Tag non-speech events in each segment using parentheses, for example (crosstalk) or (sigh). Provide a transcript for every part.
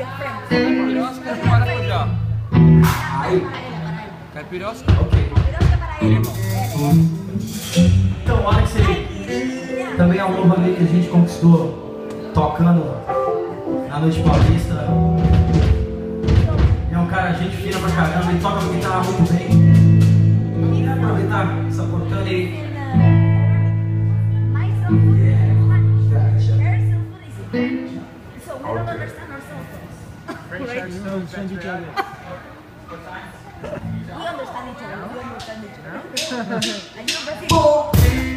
Caipirosca de maracujá. Aí, Caipirosca? ok. Então, olha que você também é um novo amigo que a gente conquistou tocando na Noite Paulista. É um cara, gente fina pra caramba, ele toca guitarra muito bem. So we don't understand ourselves. We understand each other. We understand each other. (laughs) And you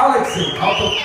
Alexi alto.